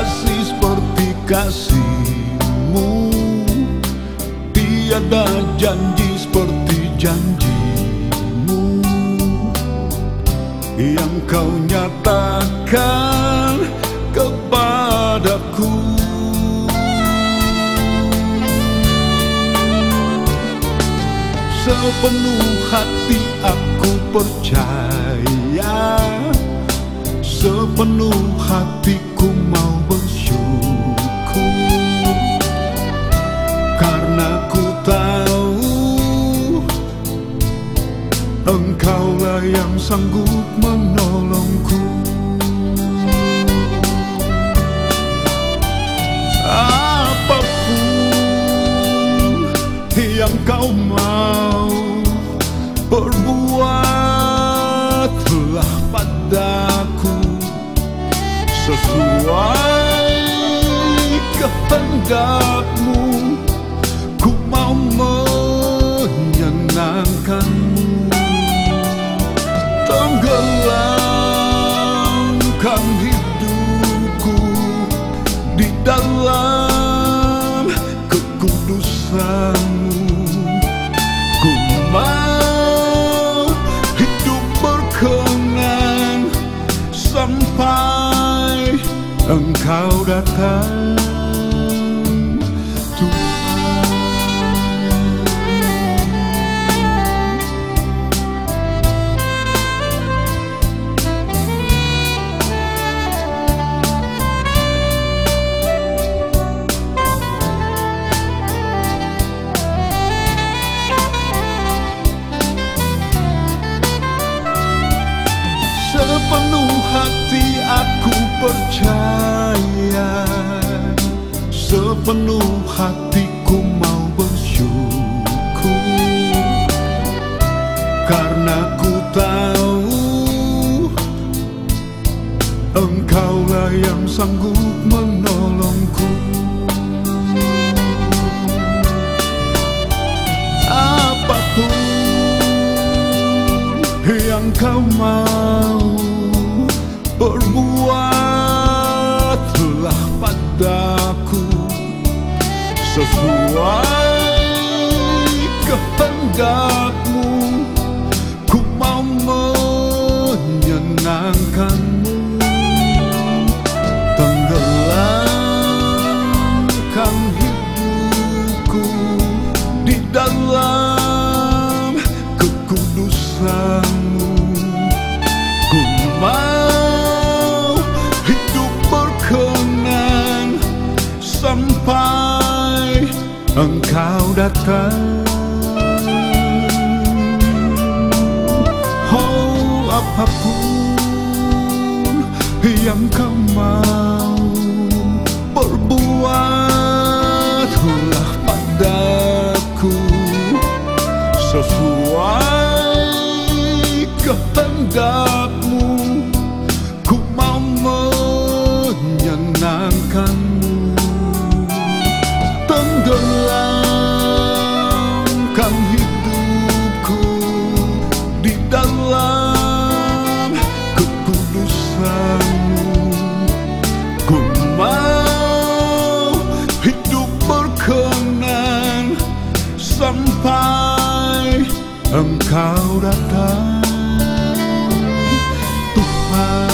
kasih seperti kasihmu. Tiada janji seperti janjimu. Yang kau nyatakan kepadaku. Sepenuh hati aku percaya. Sepenuh hatiku mau bersyukur Karena ku tahu Engkaulah yang sanggup menolongku. Apa pun yang kau mau Perbuatlah padaku Sesuai kehendakmu. Ku mau menyenangkanmu. Tenggelamkan hidupku Di dalam kekudusanmu. Ku mau hidup berkenan Sampai engkau datang. Sepenuh hati aku percaya Sepenuh hatiku mau bersyukur. Karena ku tahu Engkaulah yang sanggup menolongku. Apa pun yang kau mau Sesuai kehendakmu. Ku mau menyenangkanmu datang. Oh apa pun yang kau mau Perbuatlah padaku Sesuai kehendakmu. Ku engkau datang Tuhan